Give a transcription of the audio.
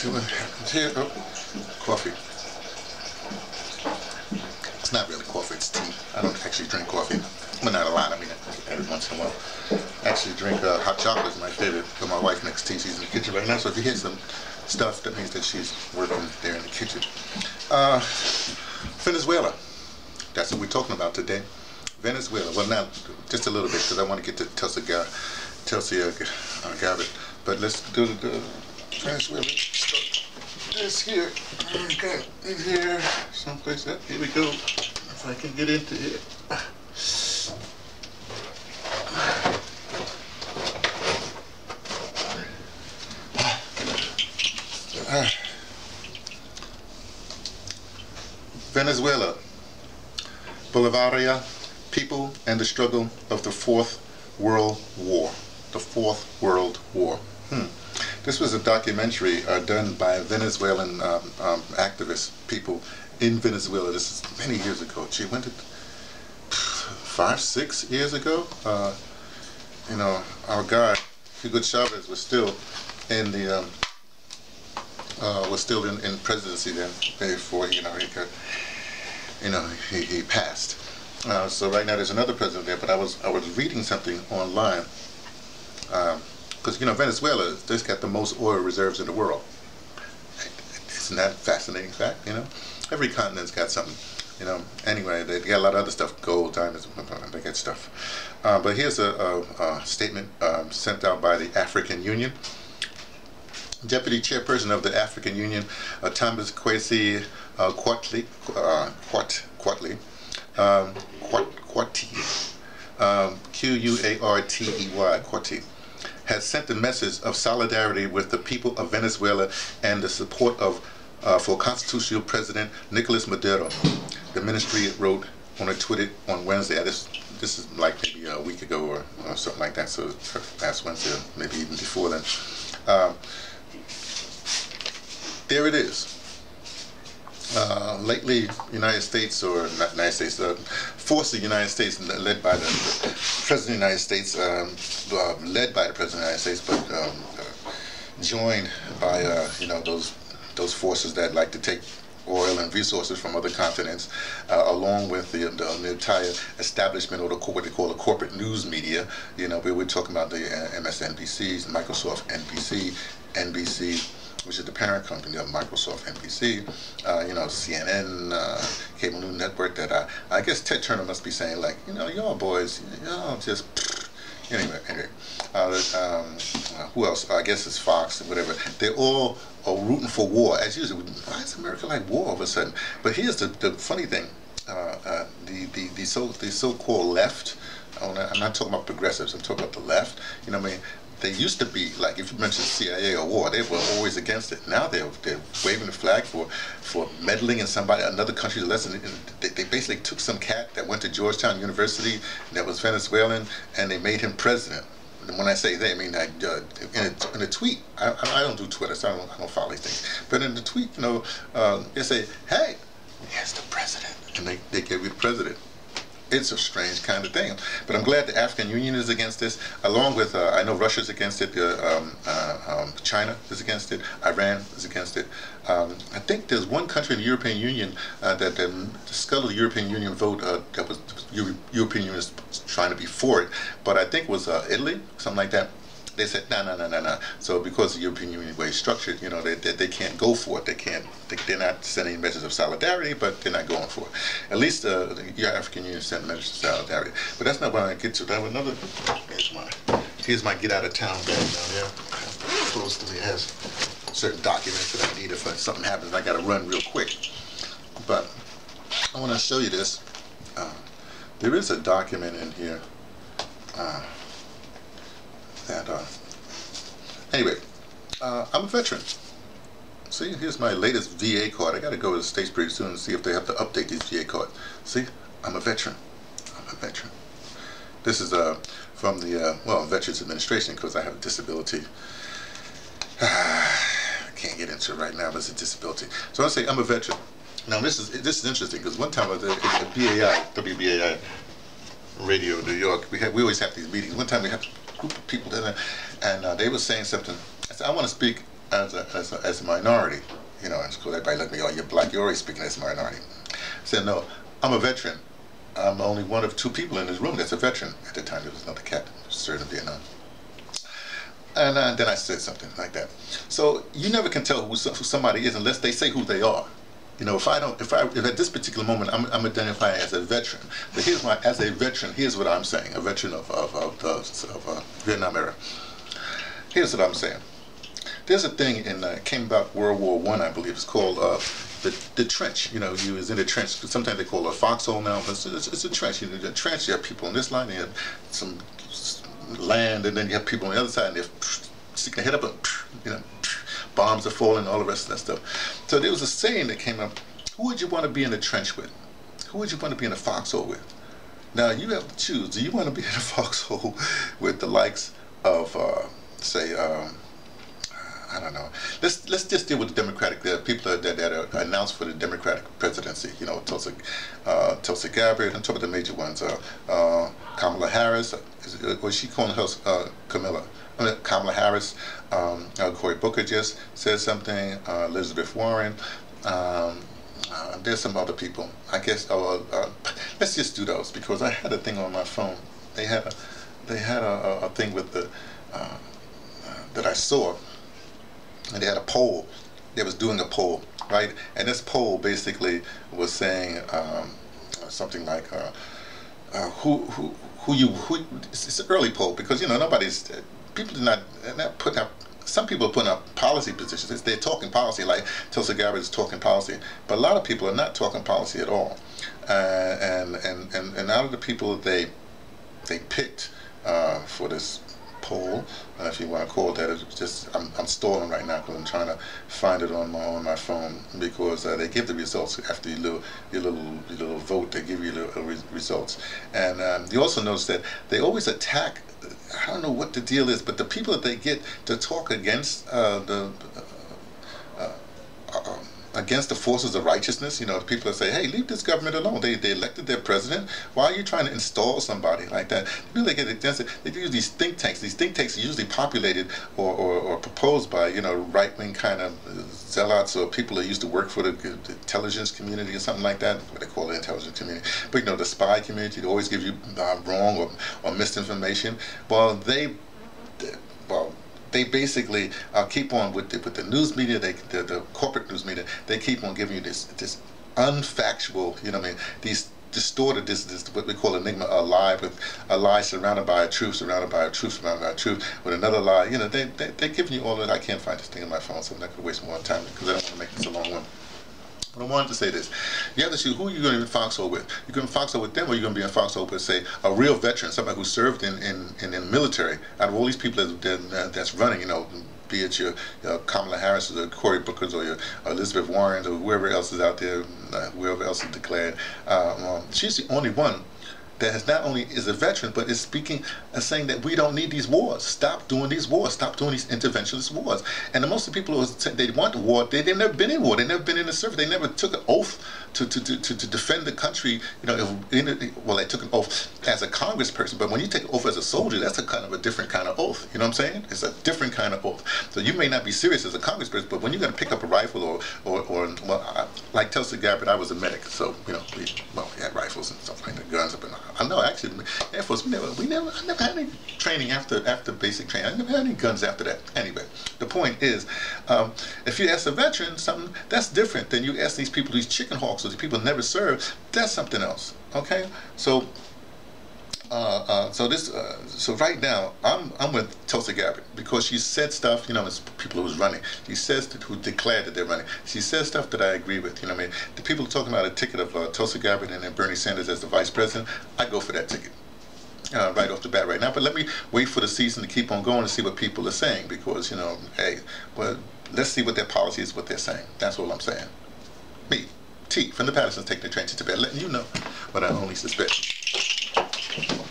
see what happens here. Oh, coffee. It's not really coffee, it's tea. I don't actually drink coffee. But not a lot, I mean, every once in a while. I actually drink uh, hot chocolate is my favorite, but my wife makes tea. She's in the kitchen right now, so if you hear some stuff, that means that she's working there in the kitchen. Uh, Venezuela. That's what we're talking about today. Venezuela. Well, now, just a little bit, because I want to get to Tulsi, Gar Tulsi uh, uh, Gabbard. But let's do the Venezuela. This here. Okay, in here, someplace. Up. Here we go. If I can get into it. Venezuela, Bolivarian people and the struggle of the Fourth World War. The Fourth World War. Hmm. This was a documentary uh, done by Venezuelan um, um, activist people in Venezuela. This is many years ago. She went to five, six years ago. Uh, you know, our guy Hugo Chavez was still in the um, uh, was still in, in presidency then before you know he got, you know he, he passed. Uh, so right now there's another president there, but I was I was reading something online because you know Venezuela they've got the most oil reserves in the world. Isn't that fascinating fact? You know, every continent's got something. You know, anyway, they got a lot of other stuff, gold, diamonds, they get stuff. Uh, but here's a, a, a statement um, sent out by the African Union. Deputy Chairperson of the African Union, uh, Thomas Kwesi uh, Quatley, uh, Quat, Quatley, um, Quat, um, Q-U-A-R-T-E-Y, Quati, has sent a message of solidarity with the people of Venezuela and the support of uh, for constitutional president Nicolas Maduro. The ministry wrote on a Twitter on Wednesday. This this is like maybe a week ago or, or something like that. So last Wednesday, maybe even before then. Um, there it is. Uh, lately, United States, or not United States, uh, force of the United States, led by the, the President of the United States, um, uh, led by the President of the United States, but um, uh, joined by, uh, you know, those those forces that like to take oil and resources from other continents, uh, along with the, the, the, entire establishment or the what they call the corporate news media. You know, we were talking about the uh, MSNBCs, Microsoft, NBC, NBC, which is the parent company of Microsoft NBC, uh, you know, CNN, uh, cable news network that I, I guess Ted Turner must be saying like, you know, y'all boys, y'all just, anyway, anyway. Uh, um, uh, who else? I guess it's Fox and whatever. They're all are rooting for war. As usual, why is America like war all of a sudden? But here's the, the funny thing. Uh, uh, the, the, the, so, the so-called left, I'm not talking about progressives, I'm talking about the left. You know what I mean? They used to be like if you mention CIA or war, they were always against it. Now they're they're waving the flag for for meddling in somebody another country's lesson. They, they basically took some cat that went to Georgetown University that was Venezuelan and they made him president. And when I say they, I mean I, uh, in, a, in a tweet. I, I don't do Twitter, so I don't, I don't follow these things. But in the tweet, you know, uh, they say, "Hey, here's the president," and they they give you the president it's a strange kind of thing. But I'm glad the African Union is against this, along with, uh, I know Russia's against it, uh, um, uh, um, China is against it, Iran is against it. Um, I think there's one country in the European Union uh, that the, the scuttle of the European Union vote uh, that was European Union is trying to be for it, but I think it was uh, Italy, something like that they said no no no no no so because the European Union way structured you know they, they, they can't go for it. They can't they, are not sending messages of solidarity but they're not going for it. At least uh, the African Union sent messages of solidarity. But that's not what I get to. That another here's my here's my get out of town bag down there. Supposedly has certain documents that I need if something happens I got to run real quick. But I want to show you this. Uh, there is a document in here uh, that, uh, anyway, uh, I'm a veteran. See, here's my latest VA card. I got to go to the States pretty soon and see if they have to update these VA cards. See, I'm a veteran. I'm a veteran. This is uh, from the, uh, well, Veterans Administration because I have a disability. I can't get into it right now, but it's a disability. So I say I'm a veteran. Now this is this is interesting because one time I was at BAI, WBAI Radio New York. We had we always have these meetings. One time we had a group of people there, and uh, they were saying something. I said, I want to speak as a, as a, as a minority. You know, because everybody look at me, oh, you're black, you're already speaking as a minority. I said, no, I'm a veteran. I'm only one of two people in this room that's a veteran. At the time, there was another cat served in Vietnam. And uh, then I said something like that. So you never can tell who, who somebody is unless they say who they are. You know, if I don't, if I, if at this particular moment I'm, I'm identifying as a veteran, but here's my, as a veteran, here's what I'm saying, a veteran of, of, of the of, uh, Vietnam era. Here's what I'm saying. There's a thing in, uh, came about World War One, I, I believe, it's called uh, the, the trench. You know, you was in the trench, sometimes they call it a foxhole now, but it's, it's, it's a trench. You know, the trench, you have people on this line, you have some land, and then you have people on the other side, and they're sticking their head up, and, you know, bombs are falling, all the rest of that stuff. So there was a saying that came up, who would you want to be in the trench with? Who would you want to be in a foxhole with? Now you have to choose. Do you want to be in a foxhole with the likes of, uh, say, um, I don't know. Let's let's just deal with the Democratic people that, that are announced for the Democratic presidency. You know, Tulsi, uh, Tulsi Gabbard. I'm talking about the major ones. Uh, uh, Kamala Harris. Is, was she calling her uh, Camilla? Kamala Harris. Um, uh, Cory Booker just said something. Uh, Elizabeth Warren. Um, uh, there's some other people. I guess. Let's just do those because I had a thing on my phone. They had a, they had a, a thing with the that I saw and they had a poll. They was doing a poll, right? And this poll basically was saying um, something like, uh, uh, "Who who who you who?" It's an early poll because you know nobody's people did not not put up. Some people are putting up policy positions. They're talking policy, like Tulsi Gabbard is talking policy, but a lot of people are not talking policy at all. Uh, and and and and out of the people that they they picked uh, for this poll, uh, if you want to call that. It's just I'm, I'm stalling right now because I'm trying to find it on my on my phone because uh, they give the results after your little your little your little vote. They give you the uh, results, and um, you also notice that they always attack. I don't know what the deal is, but the people that they get to talk against uh, the against the forces of righteousness. You know, people say, hey, leave this government alone. They, they elected their president. Why are you trying to install somebody like that? Really get against it. They use these think tanks. These think tanks are usually populated or, or, or proposed by, you know, right-wing kind of zealots or people that used to work for the, the, intelligence community or something like that. What they call the intelligence community. But, you know, the spy community, they always give you uh, wrong or, or misinformation. Well, they, they basically uh, keep on with the, with the news media, they, the, the corporate news media, they keep on giving you this this unfactual, you know what I mean, these distorted this, this what we call enigma a lie with a lie surrounded by a truth surrounded by a truth surrounded by a truth with another lie. You know they, they, they're giving you all that. I can't find this thing in my phone so i'm not going to waste more time because i don't want to make this a long one I wanted to say this. You have to see who you're going to be in foxhole with. You're going to foxhole with them or you're going to be in foxhole with, say, a real veteran, somebody who served in, in, in, in the military. Out of all these people that, that, that's running, you know, be it your, your Kamala Harris or Cory Bookers or your Elizabeth Warren or whoever else is out there, uh, whoever else is declared. Uh, um, she's the only one that has not only is a veteran, but is speaking and saying that we don't need these wars. Stop doing these wars. Stop doing these interventionist wars. And the most of the people who they want war, they, they've never been in war. They've never been in the service. They never took an oath to, to, to, to, defend the country. You know, if, well, they took an oath as a congressperson, but when you take an oath as a soldier, that's a kind of a different kind of oath. You know what I'm saying? It's a different kind of oath. So you may not be serious as a congressperson, but when you're going to pick up a rifle or, or, or well, I, like Tulsi Gabbard, I was a medic, so, you know, we, well, we had rifles and stuff like that, guns up and I know actually Air Force we never we never I never had any training after after basic training. I never had any guns after that. Anyway, the point is, um, if you ask a veteran something that's different than you ask these people, these chicken hawks or these people never served, that's something else. Okay, so. Uh, uh, so this, uh, so right now, I'm I'm with Tulsi Gabbard because she said stuff. You know, it's people who's running. She says that, who declared that they're running. She says stuff that I agree with. You know, I mean, the people talking about a ticket of uh, Tulsi Gabbard and then Bernie Sanders as the vice president. I go for that ticket. Uh, right off the bat right now. But let me wait for the season to keep on going and see what people are saying because, you know, hey, well, let's see what their policy is, what they're saying. That's all I'm saying. Me, T, from the Pattersons, taking the train to Tibet, letting you know what I only suspect. Thank you.